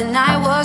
than I was.